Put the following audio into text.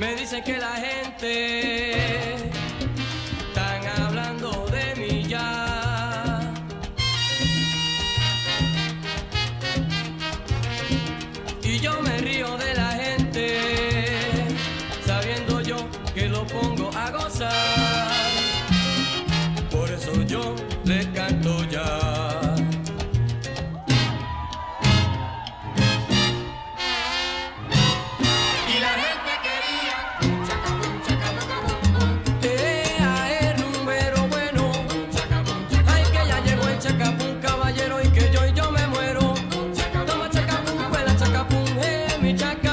Me dicen que la gente están hablando de mí ya. Y yo me río de la gente, sabiendo yo que lo pongo a gozar. Por eso yo le canto ya. me jack.